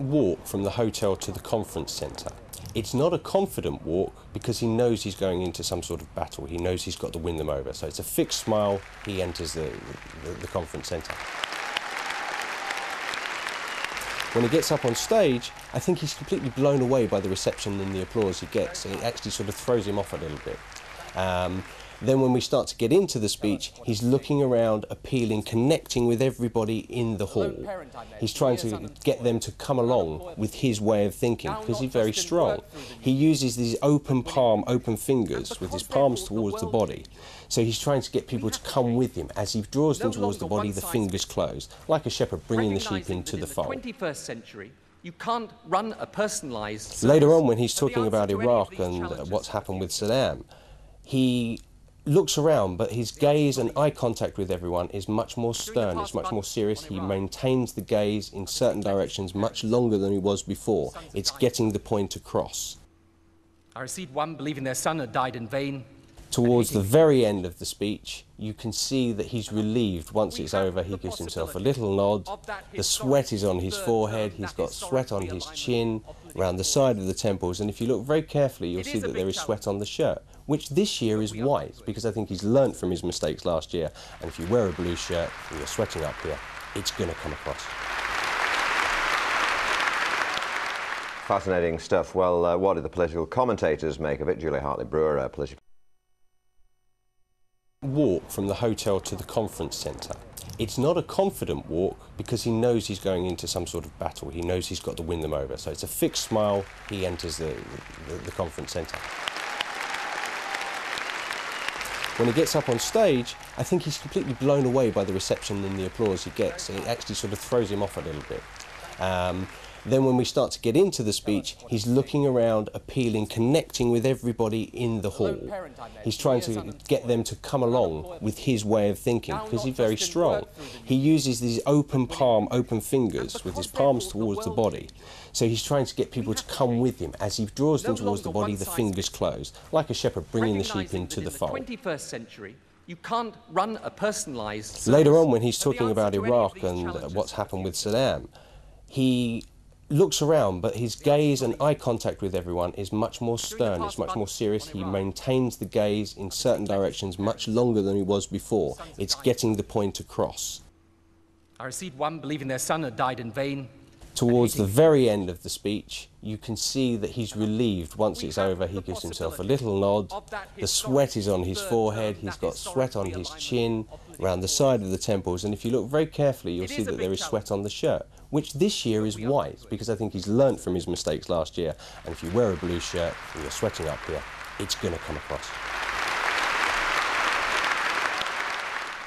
walk from the hotel to the conference centre. It's not a confident walk because he knows he's going into some sort of battle. He knows he's got to win them over. So it's a fixed smile. He enters the, the, the conference centre. When he gets up on stage, I think he's completely blown away by the reception and the applause he gets. It actually sort of throws him off a little bit. Um, then when we start to get into the speech, he's looking around, appealing, connecting with everybody in the hall. He's trying to get them to come along with his way of thinking because he's very strong. He uses these open palm, open fingers with his palms towards the body. So he's trying to get people to come with him. As he draws them towards the body, the fingers close, like a shepherd bringing the sheep into the fold. 21st century, you can't run a personalised. Later on, when he's talking about Iraq and uh, what's happened with Saddam, he looks around, but his gaze and eye contact with everyone is much more stern, it's much more serious. He maintains the gaze in certain directions much longer than he was before. It's getting the point across. I received one believing their son had died in vain. Towards the very end of the speech, you can see that he's relieved once it's over. He gives himself a little nod. The sweat is on his forehead, he's got sweat on his chin, around the side of the temples, and if you look very carefully, you'll see that there is sweat on the shirt which this year is white because I think he's learnt from his mistakes last year. And if you wear a blue shirt and you're sweating up here, it's going to come across. Fascinating stuff. Well, uh, what did the political commentators make of it? Julia Hartley Brewer, uh, political. Walk from the hotel to the conference centre. It's not a confident walk because he knows he's going into some sort of battle. He knows he's got to win them over. So it's a fixed smile. He enters the, the, the conference centre. When he gets up on stage, I think he's completely blown away by the reception and the applause he gets. It actually sort of throws him off a little bit. Um, then when we start to get into the speech, he's looking around, appealing, connecting with everybody in the hall. He's trying to get them to come along with his way of thinking because he's very strong. He uses these open palm, open fingers with his palms towards the body. So he's trying to get people to come with him. As he draws them towards the body, the fingers close, like a shepherd bringing the sheep into the fold. 21st century, you can't run a personalised. Later on, when he's talking about Iraq and uh, what's happened with Saddam, he looks around, but his gaze and eye contact with everyone is much more stern, it's much more serious. He maintains the gaze in certain directions much longer than he was before. It's getting the point across. I received one believing their son had died in vain. Towards the very end of the speech, you can see that he's relieved once it's over. He gives himself a little nod. The sweat is on his forehead, he's got sweat on his chin, around the side of the temples, and if you look very carefully, you'll see that there is sweat on the shirt which this year is white because I think he's learnt from his mistakes last year. And if you wear a blue shirt and you're sweating up here, it's going to come across.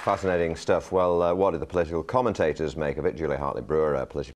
Fascinating stuff. Well, uh, what did the political commentators make of it? Julia Hartley Brewer, uh, political